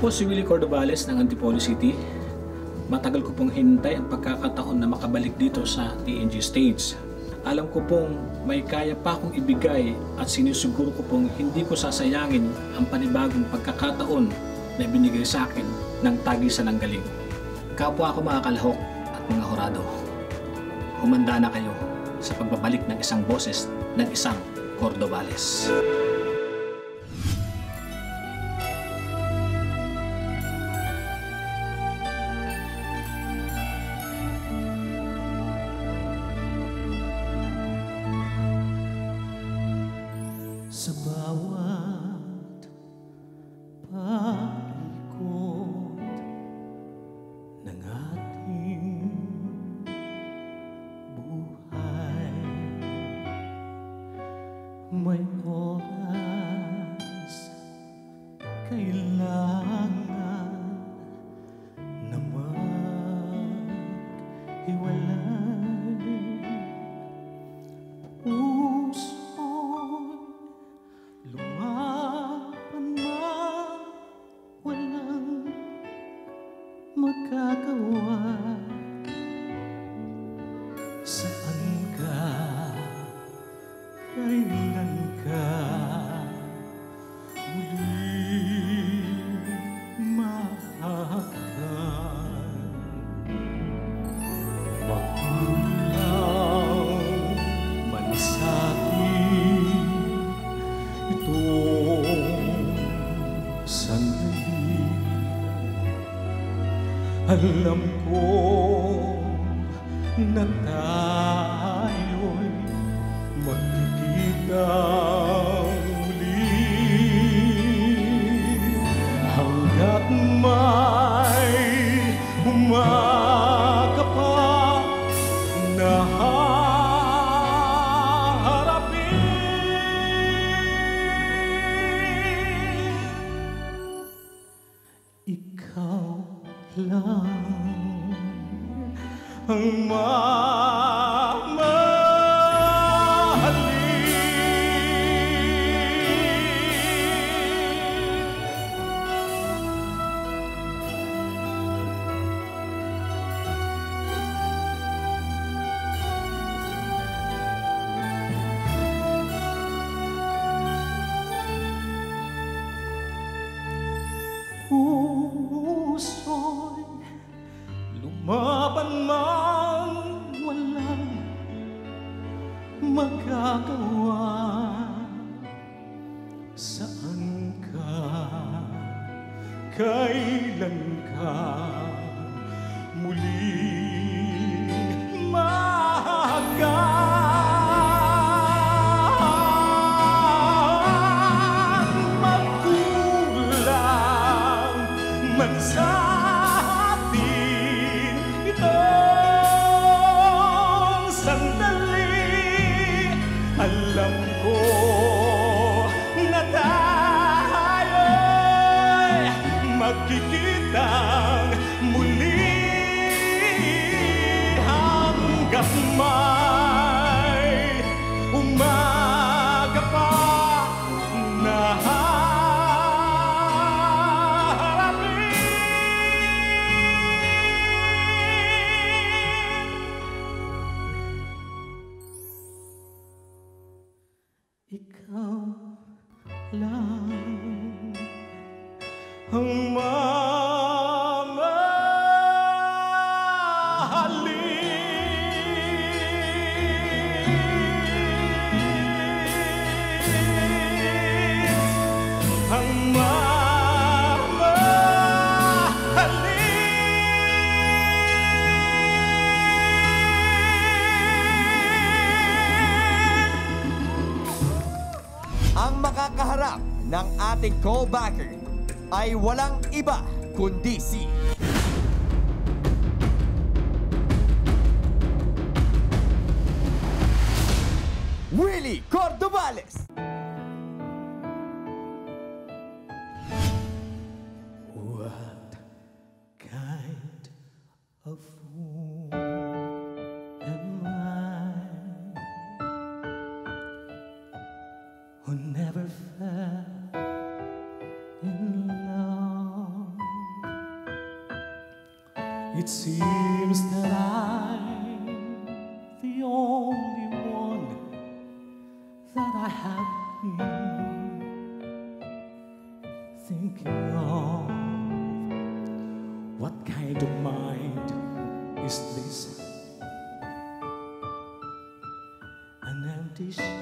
po si Willie Cordovales ng Antipolo City. Matagal ko pong hintay ang pagkakataon na makabalik dito sa TNG stage. Alam ko pong may kaya pa akong ibigay at sinusiguro ko pong hindi ko sasayangin ang panibagong pagkakataon na binigay sa akin ng tagisan ng galing. Kapwa ako mga kalahok at mga horado. Humanda na kayo sa pagbabalik ng isang boses ng isang Cordovales. Sa Alam ko 吗？Ikaw lang ang mamahalin ng ating callbacker ay walang iba kundi si Willie Cordovales. Seems that I'm the only one that I have been thinking of. What kind of mind is this? An empty shell,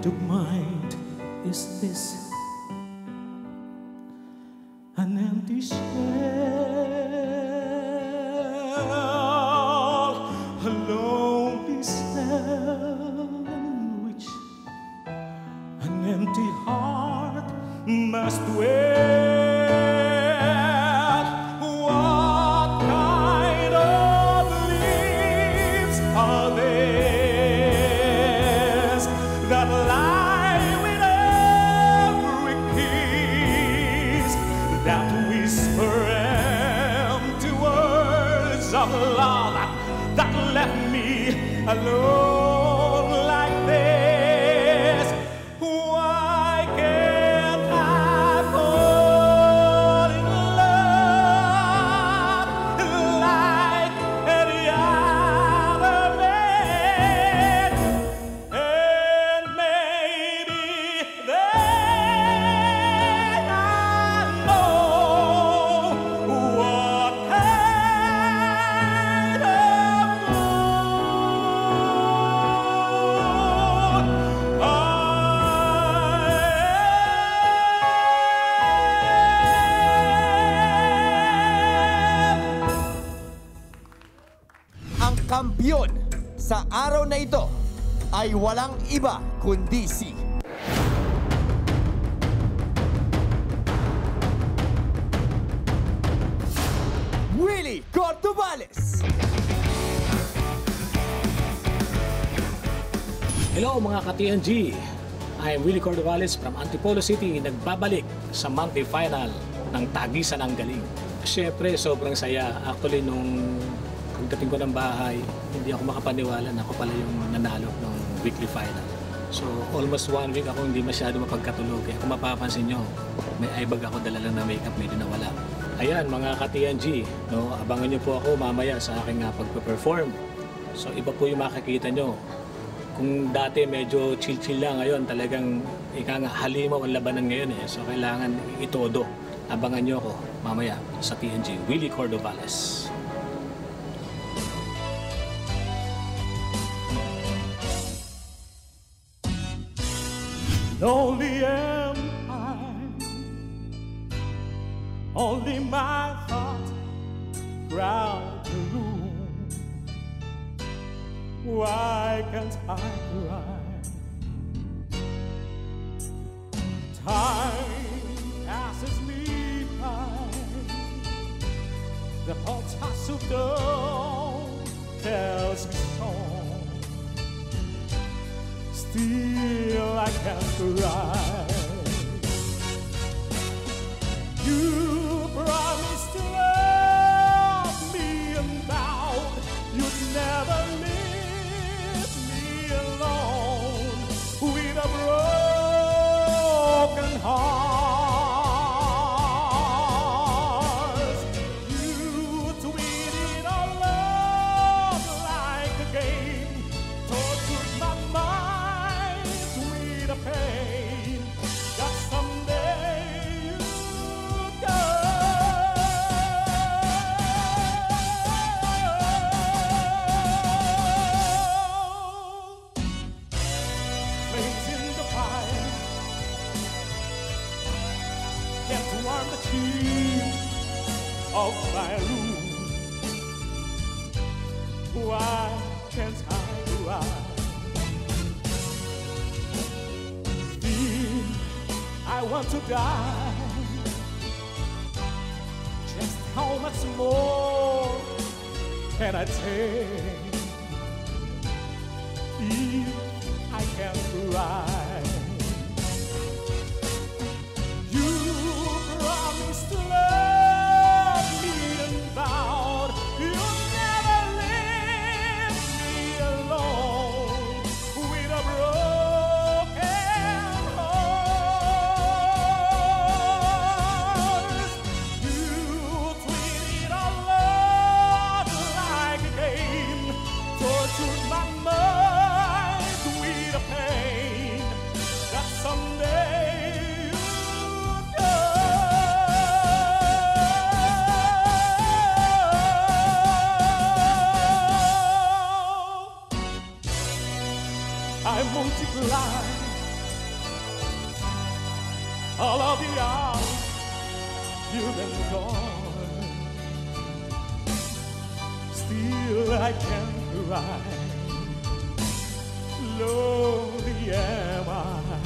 Kind of mind is this? An empty shell, a lonely which an empty heart must dwell. Ay walang iba kundi si Willie Cordovales. Hello mga ka-TNG! I am Willie Cordovales from Antipolo City, nagbabalik sa monthly final ng Tagisan ng Galing. Siyempre, sobrang saya. Actually, nung pagdating ko ng bahay, hindi ako makapaniwala na ako pala yung nanalo ng weekly final. So, almost one week ako hindi masyado mapagkatulog. Kaya kung mapapansin nyo, may eye bag ako dala lang na makeup, medyo nawala. Ayan, mga ka-TNG, no, abangan nyo po ako mamaya sa aking uh, pagpe-perform. So, iba po yung makikita nyo kung dati medyo chill-chill lang ngayon, talagang ika nga halimaw ang labanan ngayon eh. So kailangan itodo. Abangan nyo ako mamaya sa TNG. Willie Cordovales. Lonely am I, only my thought crowd the room. Why can't I cry? Time passes me by. The hot touch of dawn tells me feel I can thrive. You brought of my room. Why can't I cry? Feel I want to die. Just how much more can I take? If I can't cry. Christ. Multiply all of the hours you've been gone. Still I can't cry. Lonely am I.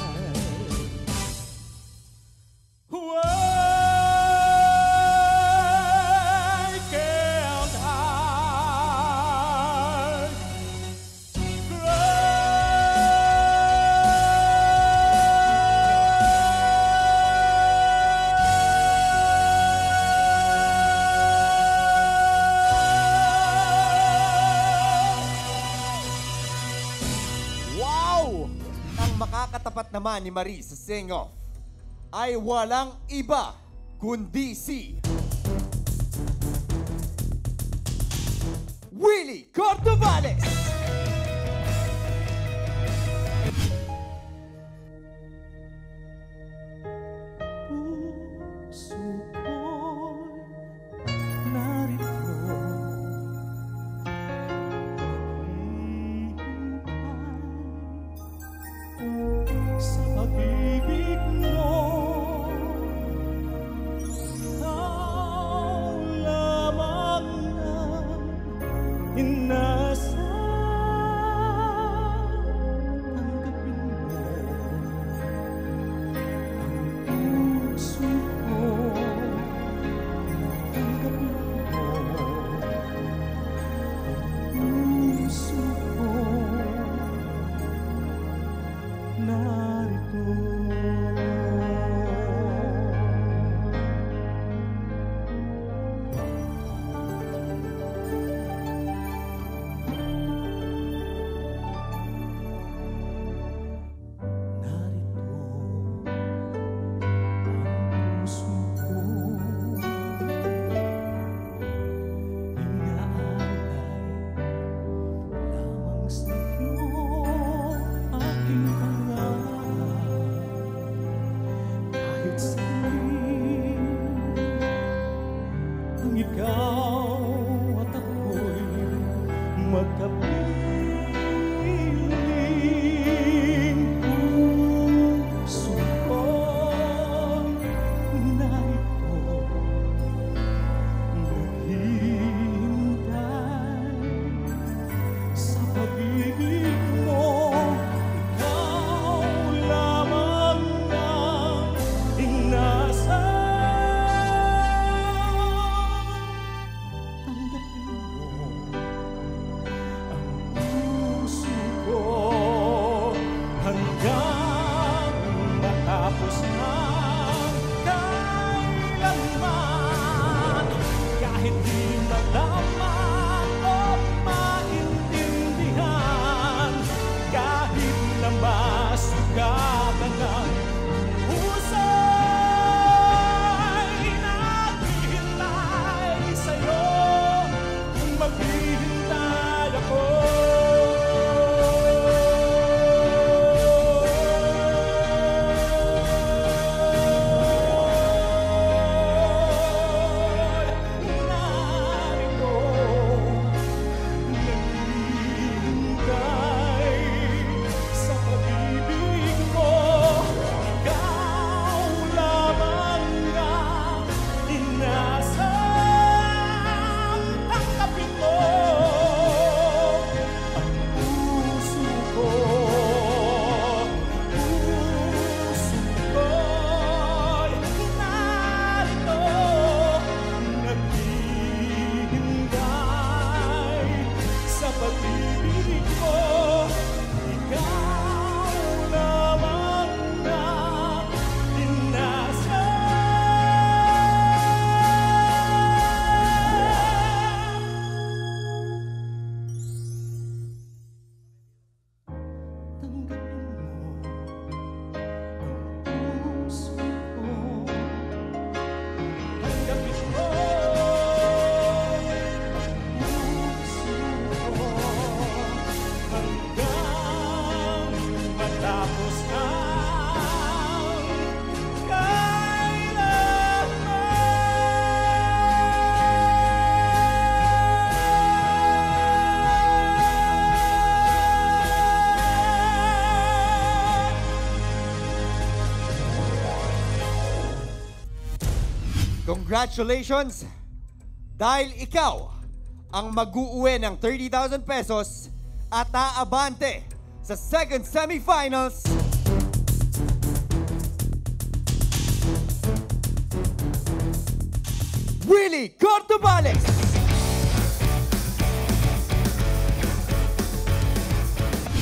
makakatapat naman ni Marie sa sing-off ay walang iba kundi si Congratulations! Dahil ikaw ang mag-uuwi ng 30,000 pesos at aabante sa second semifinals. Willie Cortobales!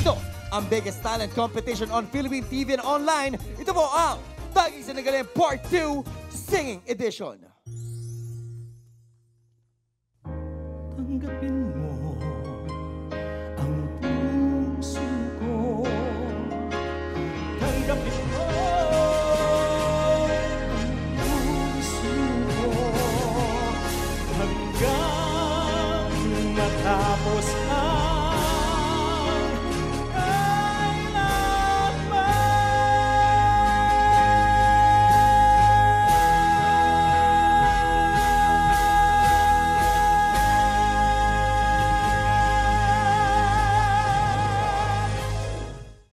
Ito ang biggest talent competition on Philippine TV and online. Ito po ang Taging Sinagaling Part 2 Singing Edition. Tanggapin mo